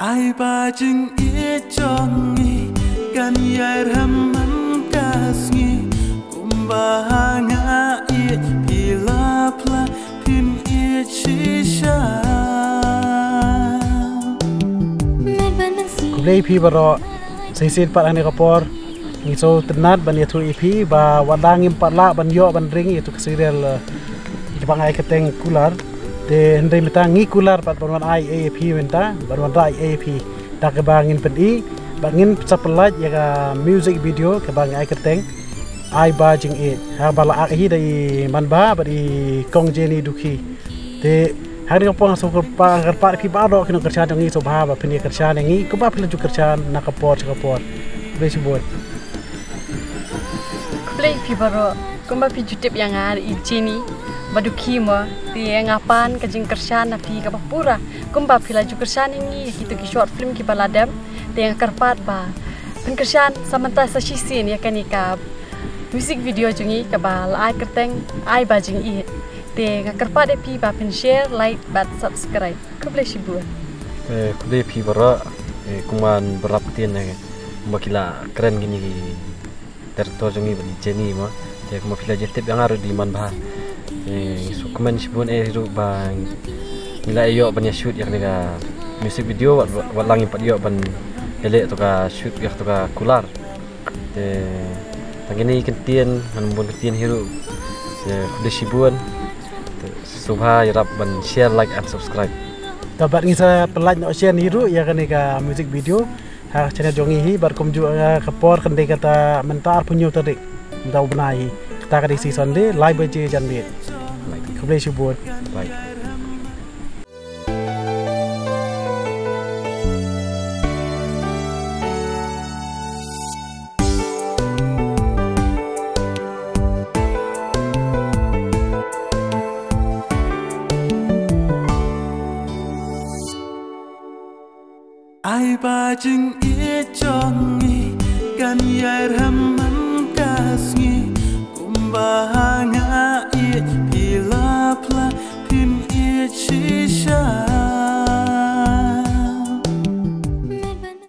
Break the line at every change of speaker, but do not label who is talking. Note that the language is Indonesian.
bajing ijongi kan yair haman kasngi kumbahanga i pila pla pin i chisha
Kublai pi baro sisin pat ane kapor ngiso tenat ban yatu ipi ba wadang im pat la ban yo ban ring itu kesirial jepang ai keteng kular te hendai mita ngi kular pat ban ai AP menta ban wan rai AP tak ke bangin pedi bangin sapelaj ya ka music video ke bang ai keteng. Ai ba jing e ha bala ak hi dai man ba ba di kong jeni duki. Te hari ko pang so pa agar pa pi ba do kino kerja ngi so ba ba pini kerja ngi ko ba pila ju kerja na kapor sa kapor besi buat
Play pi baro. Kumba pi jutip yang ada ijini badu kimo ti ngapan kajing kersan na pi ka pura kumba pila ju kersan ngi kita ki short film ki baladam ti yang karpat ba. Pen kersan samanta sa shisin ya kanika music video jungi ka ba ai kerteng ai bajing i te nga karpat de pi ba pen share like bat subscribe. Kuble shibua
eh pi bara eh kuman berap tien eh makila keren gini terto jongi bani jeni ma te kuma pila yang aru di man eh so kuman sibun eh ru bang. Nila iyo ban ya shoot yang nega music video wat wat langi pat iyo ban ele to ka shoot ya to ka kular. Te tangini kentien han bun kentien hiru te kude sibun subha yarap ban share like and subscribe.
Dapat ngisa pelaj no share niru ya kan ka music video. Ha channel bar kum ju kapor kende kata mentar punyo tadi. Ndau benai kita ka di season de live je jan bit
like
kublai shubut
like
ai bajing ijongi kan yair 记下。